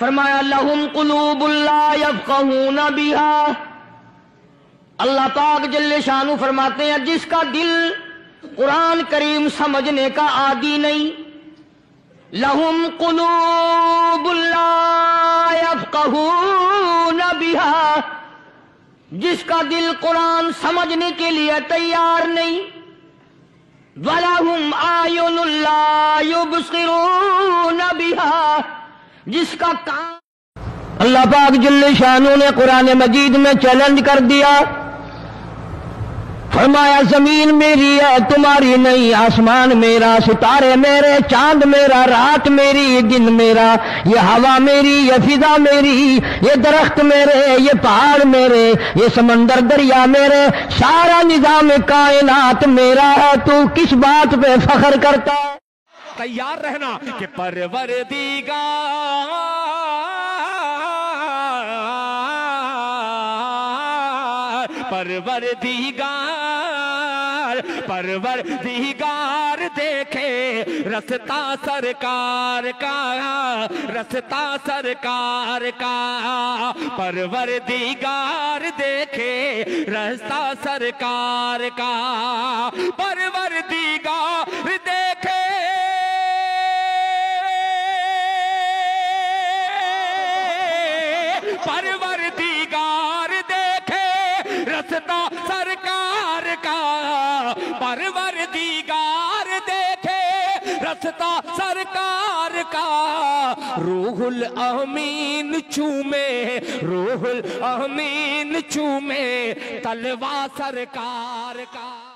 फरमाया, लहुम कुलूबुल्ला बिहा। अल्लाह पाक जल्ले शानू फरमाते हैं, जिसका दिल कुरान करीम समझने का आदि नहीं। लहुम कुलूबुल्ला बिहा। जिसका दिल कुरान समझने के लिए तैयार नहीं। वलाहुम बिहा जिसका काम अल्लाह पाक जल्ले शानू ने कुरान मजीद में चैलेंज कर दिया। फरमाया, ज़मीन मेरी है, तुम्हारी नहीं, आसमान मेरा, सितारे मेरे, चाँद मेरा, रात मेरी, ये दिन मेरा, ये हवा मेरी, ये फिजा मेरी, ये दरख्त मेरे, ये पहाड़ मेरे, ये समंदर दरिया मेरे, सारा निज़ाम कायनात मेरा है, तू किस बात पे फख्र करता है? तैयार रहना कि परवर दीगा परवर दीगार परवर दीगार देखे रसता सरकार का रसता सरकार का परवर दीगार देखे रसता सरकार का परवर दीगार परवर दीगार देखे रसता सरकार का। परवर दीगार देखे रसता सरकार का। रोहुल अमीन चूमे, रोहुल अमीन चूमे तलवा सरकार का।